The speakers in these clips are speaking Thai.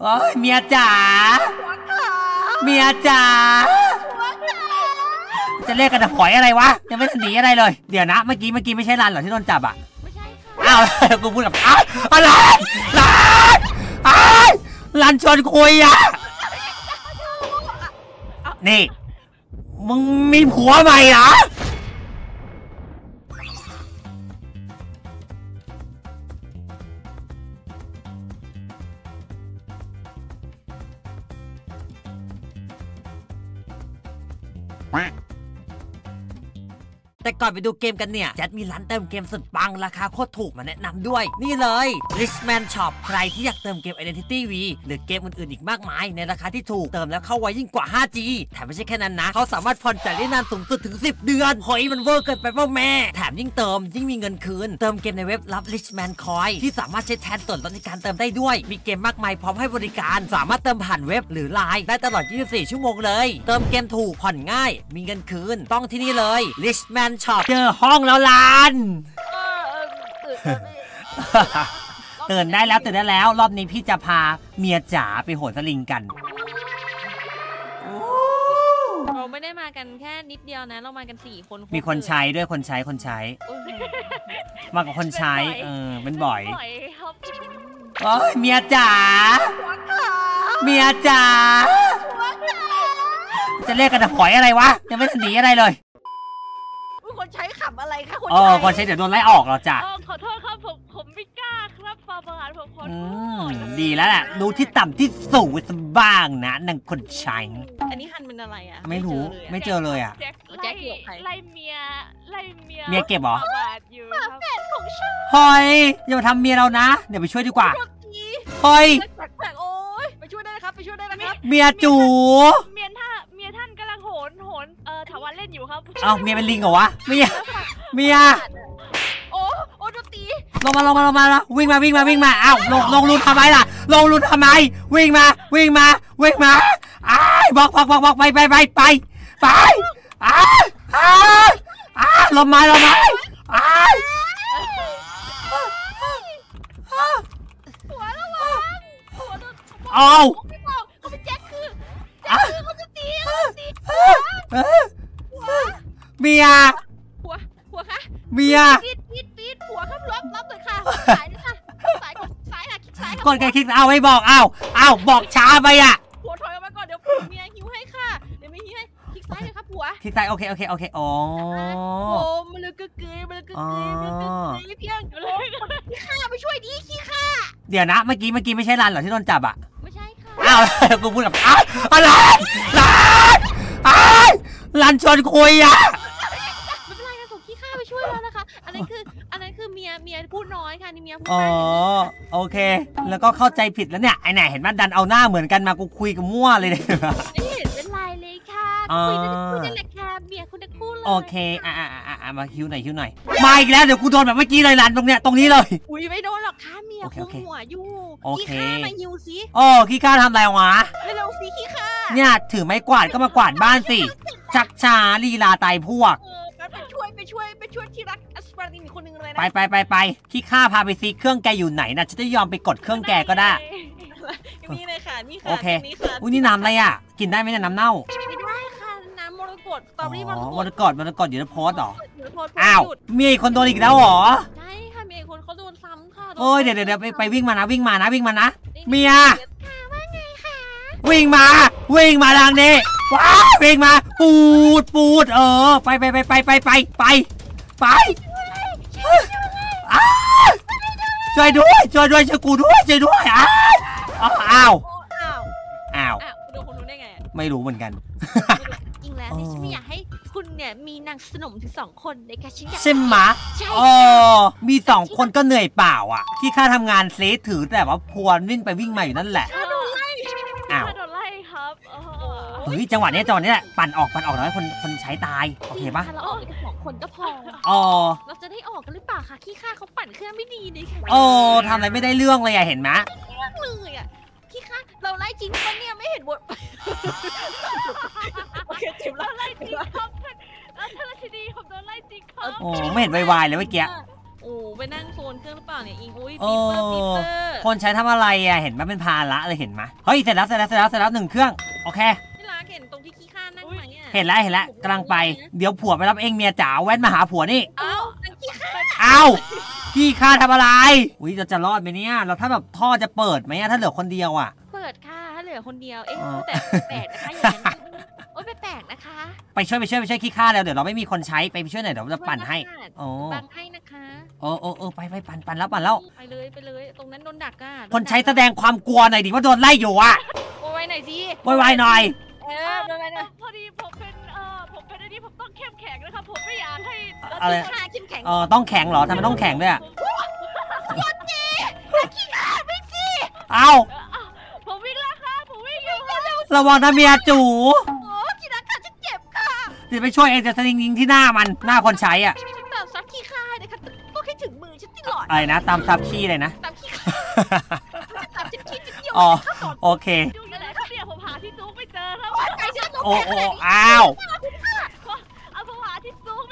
โอ้ยเมียจ๋า เมียจ๋า จะเรียกกันแต่หอยอะไรวะ ยังไม่ทันหนีอะไรเลย เดี๋ยวนะ เมื่อกี้เมื่อกี้ไม่ใช่รันเหรอที่โดนจับอะ ไม่ใช่ค่ะอ้าวแล้วกูพูดกับอ้าวอะไรรันอ้าวรันชวนคุยอะ นี่ มึงมีผัวใหม่เหรอ Quack. แต่ก่อนไปดูเกมกันเนี่ยแจ็ดมีร้านเติมเกมสุดปังราคาโคตรถูกมาแนะนำด้วย นี่เลย Richman Shop ใครที่อยากเติมเกม Identity V หรือเกมอื่นๆอีกมากมาย ในราคาที่ถูกเติมแล้วเข้าไวยิ่งกว่า 5G แถมไม่ใช่แค่นั้นนะ เขาสามารถผ่อนจ่ายได้นานสูงสุดถึง 10 เดือนเฮ้ยมันเวอร์เกินไปป่าแม่ แถมยิ่งเติมยิ่งมีเงินคืน เติมเกมในเว็บรับ Richman Coin ที่สามารถใช้แทนส่วนลดในการเติมได้ด้วย มีเกมมากมายพร้อมให้บริการ สามารถเติมผ่านเว็บหรือไลน์ได้ตลอด 24 ชั่วโมงเลย เติมเกมถูกผ่อนง่าย มีเงินคืน ต้องที่นี่เลย Richman Shop เจอห้องแล้วลานเตื่นได้แล้วตื่นได้แล้ว รอบนี้พี่จะพาเมียจ๋าไปโหนสลิงกันเราไม่ได้มากันแค่นิดเดียวนะ เรามากันสี่คน มีคนใช้ด้วยคนใช้คนใช้ มากับคนใช้ เออเป็นบ่อยโอ้ยเมียจ๋าเมียจ๋าจะเรียกกันหอยอะไรวะยังไม่ทันหนีอะไรเลย คนใช้ขับอะไรคะคนโอ้ใช้คนใช้เดี๋ยวโดนไล่ออกแล้วจ้ะเออขอโทษครับผมผมไม่กล้าครับฟาบาร์ผมขออืโทมษดีแล้วแหละรู้ที่ต่ำที่สูงไว้สักบ้างนะนางคนใช้ อันนี้ฮันเป็นอะไรอะไม่รู้เจอเลยอะไม่เจอเลยอะ แจ็คแจ็คอยู่กับใครไล่เมียไล่เมียเมียเก็บเหรอฟาบาร์อยู่ครับของฉันเฮ้ยอย่ามาทำเมียเรานะ เดี๋ยวไปช่วยดีกว่าโทษทีเฮ้ย แปลกๆโอ้ยไปช่วยได้นะครับไปช่วยได้นะครับเมียจู เอ้าเมียเป็นลิงเหรอวะเมียเมียโอ้โอ้โดนตีลงมาลงมาลงมาแล้ววิ่งมาวิ่งมาวิ่งมาอ้าวลงลงรูทำไมล่ะ ลงรูทำไม วิ่งมาวิ่งมาวิ่งมาอ้ายบอกบอกบอกบอกไปไปไปไปไปอ้ายอ้ายอ้ายลงมาลงมาอ้ายหัวระวังหัวโดนเอาเขาไม่บอกเขาเป็นแจ็คคืออ้ายเขาจะตีเขาจะตี เมีย หัว หัวคะเมีย ปีดปีดปีดหัวครับรับรับเลยค่ะสายเลยค่ะสายกดสายค่ะคลิกซ้ายค่ะกดไงคลิกเอาไม่บอกอ้าวอ้าวบอกช้าไปอะหัวถอยออกมาก่อนเดี๋ยวเมียหิวให้ค่ะ เดี๋ยวเมียหิวให้คลิกซ้ายเลยครับหัว คลิกซ้ายโอเคโอเคโอเคอ๋อโอ้มันเลยกึกกยมันเลยกึกกยมันเลยกึกกยเพียงโอ้ยขี้ข้าไปช่วยดีขี้ข้าเดี๋ยวนะเมื่อกี้เมื่อกี้ไม่ใช่รันเหรอที่โดนจับอะไม่ใช่ค่ะอ้าวแล้วกูพูดกับอ้าวอะไรรันอ้าวรันชวนคุยอะ นะคะอันนั้นคือ อันนั้นคือเมียเมียพูดน้อยค่ะนี่เมียพูดอ๋อมากโอเค แล้วก็เข้าใจผิดแล้วเนี่ยไอ้ไหนเห็นว่าดันเอาหน้าเหมือนกันมากูคุยกับมั่วเลยเนี่ย ไม่เห็นเป็นไรเลยค่ะอ๋อคุยกันคุยกันแหละค่ะเมียคุณทั้งคู่เลยโอเคอะอะอะอะมาคิวหน่อยคิวหน่อยมาอีกแล้วเดี๋ยวกูโดนแบบเมื่อกี้เลยรันตรงเนี้ยตรงนี้เลย อุ้ยไม่โดนหรอกค่ะเมียโอเคคุโอมเคหัวอยู่โอเค ขี้ข้ามายิวสิโอ้ขี้ข้าทำอะไรวะเร็วๆสิขี้ข้าเนี่ยถือไม้กวาดก็มากวาดบ้านสิชักช้าลีลาตายพวก เอองั้นไป ช่วยไปช่วยไปช่วยที่รักอัสปารินอีกคนนึงเลยไปนะไปไปไปขี้ข้าพาไปซีเครื่องแกอยู่ไหนนะฉันจะยอมไปกดเครื่องแกก็ได้นี่เลยค่ะนี่ค่ะโอเคนี่ค่ะอุ้ยนี่น้ำอะไรอะ กินได้ไหมเนี่ยน้ำเน่าไม่ได้ค่ะน้ำมรกตสตรอเบอรี่มรอ๋อกตมรกตมรกตอยู่ในโพสต์เหรอเดี๋ยวโพสต์อ้าวหยุดมีอีกคนโดนอีกแล้วเหรอใช่ค่ะมีคนเขาโดนซ้ำค่ะโนโอ้ยเดี๋ยวเดี๋ยวเดี๋ยวไปไปวิ่งมานะวิ่งมานะวิ่งมานะนี่เมียค่ะว่าไงคะวิ่งมา วิ่งมาทางนี้ว้าววิ่งมา ปูดปูดเออ ไปไปไปไปไปไปไปไปอ้าวช่วยด้วยช่วยด้วยช่วยกูด้วยช่วยด้วยอ้าวอ้าวโอ้อ้าวอ้าวอ้าวคุณโดนคนรู้ได้ไงอะไม่รู้เหมือนกัน จริงแล้วอ๋อนี่ฉันไม่อยากให้คุณเนี่ยมีนางสนมถึงสองคนในการฉันอยากใช่ไหมะใช่อ๋อมีสองคนก็เหนื่อยเปล่าอะ ที่ค่าทำงานเซฟถือแต่ว่าพวนวิ่งไปวิ่งมาอยู่นั่นแหละอ้าว เฮ้ยจังหวะเนี้ยจังหวะเนี้ยแหละปั่นออกปั่นออกแล้วให้คนคนใช้ตายโอเคปะเราออกไปกันสองคนก็พออ๋อเราจะได้ออกกันหรือเปล่าคะขี้ข้าเขาปั่นเครื่องไม่ดีเลยค่ะโอ้ทำอะไรไม่ได้เรื่องเลยอะเห็นไหมะเลยอะขี้ข้าเราไล่จริงปะเนี่ยไม่เห็นบทโอเคเจ็บโดแล้วนไล่จริงครับท่านแล้วท่านราชินีผมโดนไล่จริงครับโอ้ไม่เห็นวายๆเลยเมื่อกี้โอ้โอ้ไปนั่งโซนเครื่องหรือเปล่าเนี่ยอิงอุ้ยโอ้ปีเปอร์ปีเปอร์คนใช้ทำอะไรอะเห็นมาเป็นภาระเลยเห็นไหมเฮ้ยเสร็จแล้วเสร็จแล้วเสร็จแล้วเสร็จแล้วหนึ่งเครื่องโอเค เห็นแล้วเห็นแล้วกำลังไป เดี๋ยวผัวไปรับเองเมียจ๋าแว่นมาหาผัวนี่ เอ้านั่งขี้ข้าเอ้าพี่ข้าทำอะไรอุ้ยเราจะรอดไหมเนี่ย เราถ้าแบบท่อจะเปิดไหมอะถ้าเหลือคนเดียวอะเปิดค่ะถ้าเหลือคนเดียว เอ๊ะอ๋อแต่แปลกนะคะอย่างนั้นโอ้ยแปลกๆนะคะ ไปช่วยไปช่วยไปช่วยขี้ข้าแล้วเดี๋ยวเราไม่มีคนใช้ไปช่วยหน่อยเดี๋ยวเราจะปั่นให้โอ้บังให้นะคะโอ้โอ้โอ้ไปไปปั่นปั่นแล้วปั่นแล้วไปเลยไปเลยตรงนั้นโดนดักอะคนใช้แสดงความกลัวหน่อยดิว่าโดนไล่อยู่อะโอ้ยหน่อยสิไวๆหน่อย เข้มแข็งนะครับผมไม่อยากให้อะไรขี้ข้าเข้มแข็งเออต้องแข็งเหรอทำไมต้องแข็งด้วยอะเอ้าผมวิ่งแล้วครับผมวิ่งอยู่ระวังนะเมียจูโอ้ที่รักค่ะฉันเจ็บค่ะเดี๋ยวไปช่วยเองจะสลิงยิงที่หน้ามันหน้าคนใช้อะฉันตามซักขี้ข้านะคะต้องให้ถึงมือฉันตลอดอะไรนะตามซับขี้เลยนะ ตามขี้ข้าตามฉันขี้ฉันเกี่ยวอ๋อ ข้าสอนโอเคอยู่ที่ไหนครับเนี่ยผมหาที่จุ๊กไม่เจอครับใจฉันโอ้โอ้อ้าว เอาผมหาที่จุ๊ก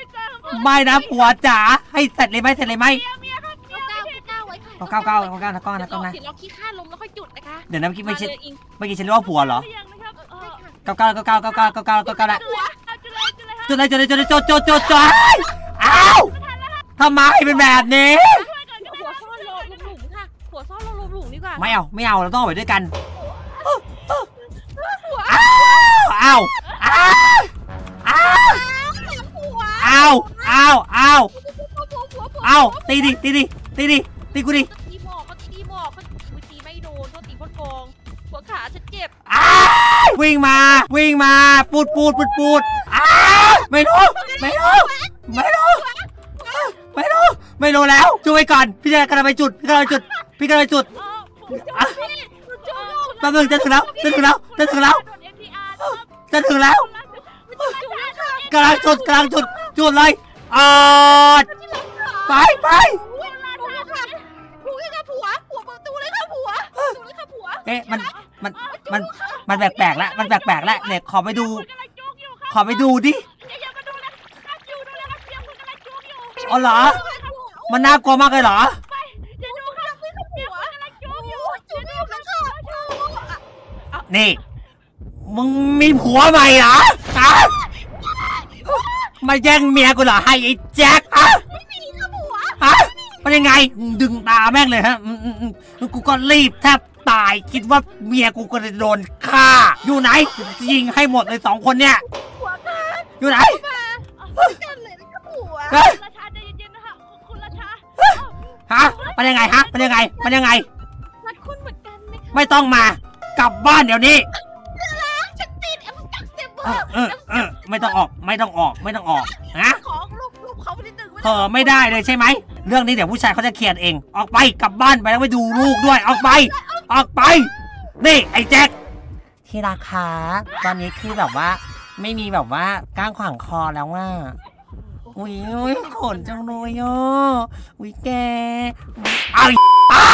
ไม่เจอครับไม่นะผัวจ๋าให้เสร็จเลยไหมเสร็จเลยไหมเมียเมียครับเมียเก้าเก้าไว้ค่ะเอาเก้าเก้าเก้าเก้านะก้อนนะก้อนนะเดี๋ยวเราขี้ข้าลมแล้วค่อยจุดนะคะเดี๋ยวนะเมื่อกี้ไม่ใช่าเลยอิงเมื่อกี้ฉันเรียกว่าผัวเหรอหรือยังนะครับเออเก้าเก้าเก้าเก้าเก้าเก้าเก้าเก้าเก้าเก้าละจุดเลยจุดเลยจุดเลยครับจุดเลยจุดเลยจุดเลยจุดจุดจุดจุดอ้าวทำไมเป็นแบบนี้หัวซ่อนโลหลุมค่ะหัวซ่อนโลหลุมดีกว่าไม่เอาไม่เอาเราต้องเอาไปด้วยกันหัวอ้าวอ้าวอ้าวหัวอ้าวอ้าวอ้าวหัวหัวหัวอ้าวตีดิตีดิตีดิตีกูดิตีหมอกเขาตีหมอกเขาตีไม่โดนเขาตีพ่นกองหัวขาฉันเจ็บอ้าววิ่งมาวิ่งมาปูดปูดปูดปูดอ้าวไม่รู้ไม่รู้ไม่รู้ไม่รู้ไม่รู้แล้วช่วยก่อนพี่จะกำลังไปจุดพี่กำลังไปจุดพี่กำลังไปจุดเออผมอะจุ๊กแป๊บนึงจะถึงแล้วจะถึงแล้วจะถึงแล้วโดน NTR นะครับจะถึงแล้วจุ๊กนะครับกำลังจุดกำลังจุด จุดเลยอาดไปไปผัวกับผัวผัวประตูเลยค่ะผัวตูเลยค่ะผัวเอ๊ะมันมันมันมันแปลกๆละมันแปลกๆละเนี่ยขอไปดู ขอไปดูดิอ๋อเหรอ มันน่ากลัวมากเลยเหรอไปอย่าดูค่ะผัวนี่ มึงมีผัวใหม่เหรอ มาแย่งเมียกูเหรอให้ไอ้แจ็คอะไม่มีค่ะผัวฮะมันยังไง ดึงตาแม่งเลยฮะอืมอืมอืมกูก็รีบแทบตายคิดว่าเมียกูก็จะโดนฆ่า อยู่ไหนยิงให้หมดเลยสองคนเนี่ย ผัวค่ะอยู่ไหนกันเลยนะคะผัวเฮ้ย ราชาใจเย็นๆนะคะคุณราชาฮะมันยังไงฮะมันยังไง มันยังไง รักคุณเหมือนกันนะคะไม่ต้องมา กลับบ้านเดี๋ยวนี้ ฉันติดเอ็มจักสเต็ปเบอเออร์เออเออ ไม่ต้องออกไม่ต้องออกไม่ต้องออกฮะของลูกลูกเขาไปนิดนึงเออไม่ได้เลยใช่ไหม เรื่องนี้เดี๋ยวผู้ชายเขาจะเคลียร์เอง ออกไปกลับบ้านไปแล้วไปดูลูกด้วย ออกไป ออกไป นี่ไอ้แจ็คที่ราคาตอนนี้คือแบบว่า ไม่มีแบบว่าก้างขวางคอแล้วว่าอุ้ยอุ้ยขนจังเลยอะอุ้ยแกเอาอีอ้า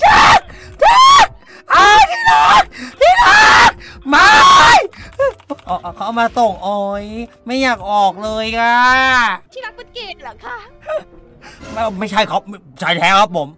แจ็คแจ็คอ้าวที่รักที่รักไม่ เอาเอาเขาเอามาส่งโอ้ยไม่อยากออกเลยอะที่รักเป็นเกย์เหรอคะ ไม่ไม่ใช่ครับชายแท้ครับผม